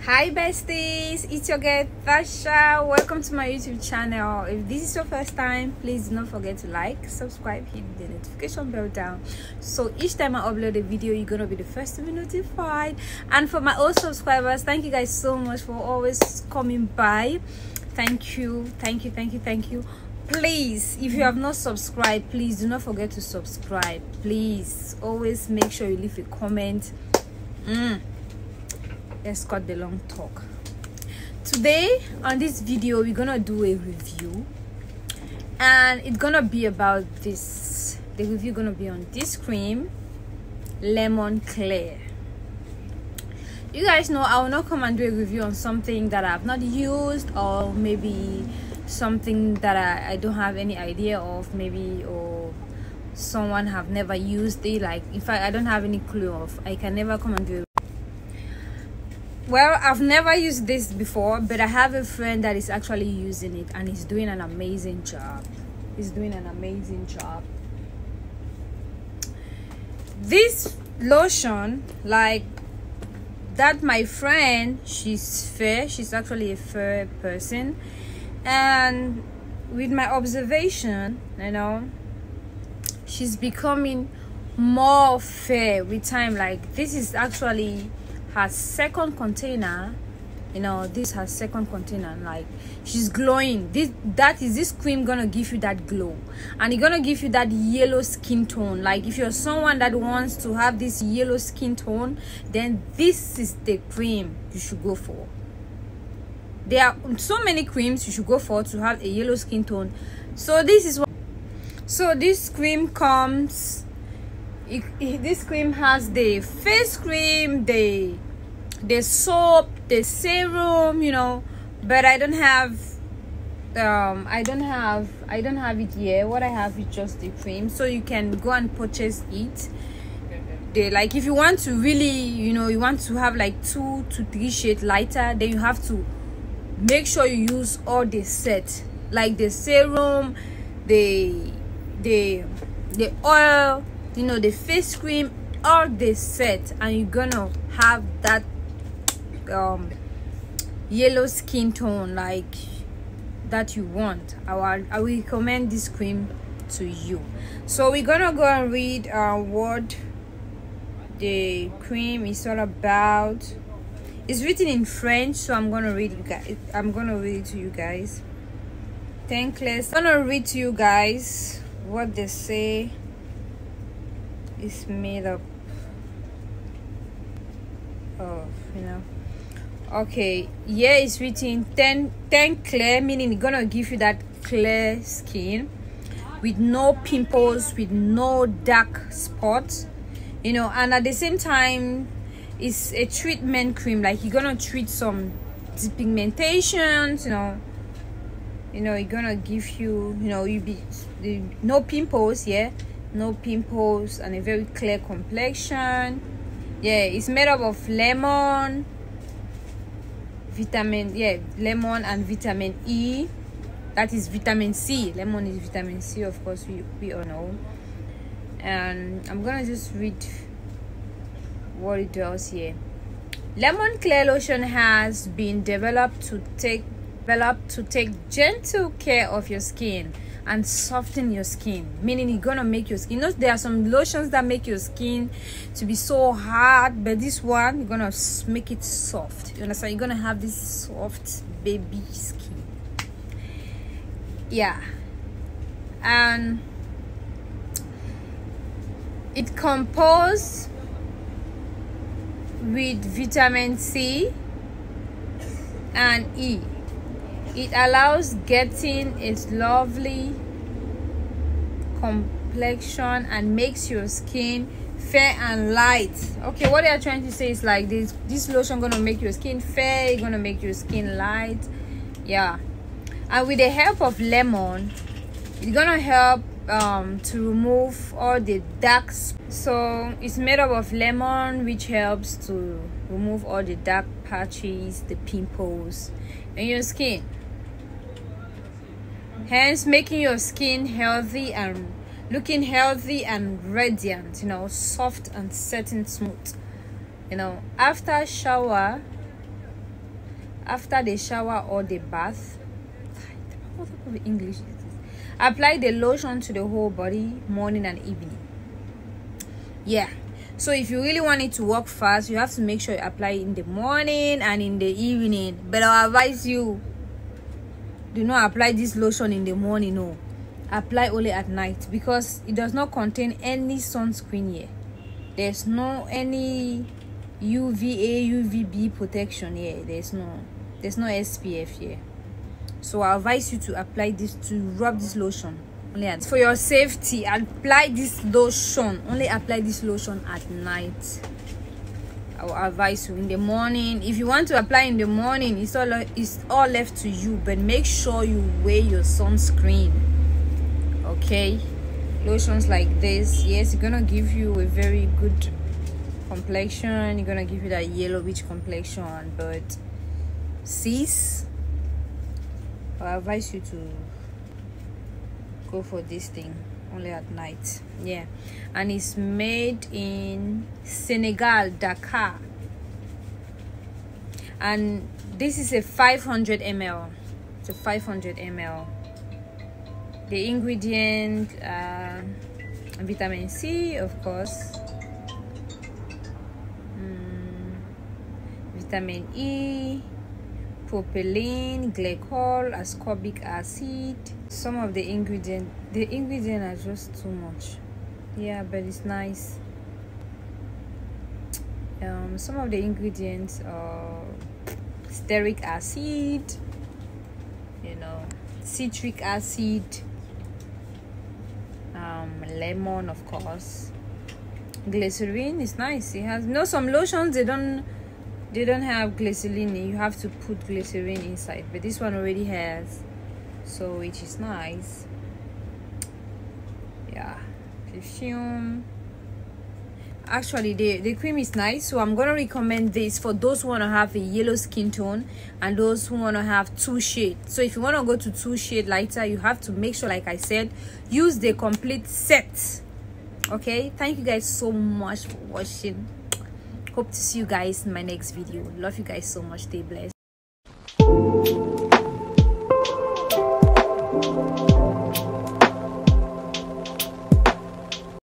hi besties. It's your girl Tasha. Welcome to my youtube channel. If this is your first time please do not forget to like subscribe hit the notification bell down. So each time i upload a video you're gonna be the first to be notified. And for my old subscribers thank you guys so much for always coming by. Thank you thank you thank you thank you please if you have not subscribed please do not forget to subscribe. Please always make sure you leave a comment. Mm. Let's cut the long talk. Today on this video we're gonna do a review. And it's gonna be about this. The review gonna be on this cream lemon clear. You guys know i will not come and do a review on something that i've not used or maybe something that i, I don't have any idea of maybe or someone have never used it like if I, I don't have any clue of i can never come and do well i've never used this before but i have a friend that is actually using it and he's doing an amazing job. He's doing an amazing job. This lotion like that my friend she's fair she's actually a fair person and with my observation you know she's becoming more fair with time. Like this is actually her second container. You know this her second container. Like she's glowing. This that is this cream gonna give you that glow. And it's gonna give you that yellow skin tone. Like if you're someone that wants to have this yellow skin tone then this is the cream you should go for there are so many creams you should go for to have a yellow skin tone. So this is what so this cream comes it, it, this cream has the face cream the the soap the serum you know but i don't have um i don't have i don't have it here. What i have is just the cream. So you can go and purchase it. Like if you want to really you know you want to have like two to three shades lighter then you have to make sure you use all the set like the serum the the the oil you know the face cream all the set and you're gonna have that um yellow skin tone like that you want. I will i will recommend this cream to you. So we're gonna go and read uh, what the cream is all about it's written in french so i'm gonna read you guys i'm gonna read it to you guys. Thankless. I'm gonna read to you guys what they say is made up of you know. Okay yeah it's written 10 10 clear meaning it's gonna give you that clear skin with no pimples with no dark spots you know and at the same time it's a treatment cream. Like you're gonna treat some depigmentations you know. You know it's gonna give you you know you be no pimples yeah? No pimples and a very clear complexion. Yeah it's made up of lemon vitamin yeah lemon and vitamin e. That is vitamin c. Lemon is vitamin c of course we, we all know. And i'm gonna just read what it does here. Lemon clear lotion has been developed to take developed to take gentle care of your skin and soften your skin meaning it's gonna make your skin you know there are some lotions that make your skin to be so hard but this one you're gonna make it soft. You understand? You're gonna have this soft baby skin. Yeah. And it composed with vitamin c and e. It allows getting its lovely complexion and makes your skin fair and light. Okay what they are trying to say is like this this lotion gonna make your skin fair gonna make your skin light. Yeah. And with the help of lemon it's gonna help um, to remove all the dark so it's made up of lemon which helps to remove all the dark patches the pimples in your skin. Hence making your skin healthy and looking healthy and radiant you know soft and setting smooth. You know after shower after the shower or the bath what apply the lotion to the whole body morning and evening. Yeah. So if you really want it to work fast you have to make sure you apply in the morning and in the evening. But i advise you do not apply this lotion in the morning no. Apply only at night because it does not contain any sunscreen here. There's no any uva uvb protection here. There's no there's no spf here so i advise you to apply this to rub this lotion only at for your safety apply this lotion only apply this lotion at night I will advise you in the morning. If you want to apply in the morning, it's all it's all left to you. But make sure you wear your sunscreen. Okay, lotions like this, yes, it's gonna give you a very good complexion. You're gonna give you that yellowish complexion. But sis, I advise you to go for this thing only at night. Yeah. And it's made in senegal dakar. And this is a 500 ml. It's a 500 ml. The ingredient uh, vitamin c of course. Mm, vitamin e propylene glycol ascorbic acid. Some of the ingredient the ingredient are just too much. Yeah but it's nice. Um, some of the ingredients are stearic acid you know citric acid um, lemon of course. Glycerin is nice. It has no some lotions they don't they don't have glycerin you have to put glycerin inside but this one already has so it is nice. Yeah perfume. Actually the the cream is nice so i'm gonna recommend this for those who want to have a yellow skin tone and those who want to have two shade so if you want to go to two shade lighter you have to make sure like i said use the complete set. Okay? Thank you guys so much for watching hope to see you guys in my next video. Love you guys so much. Stay blessed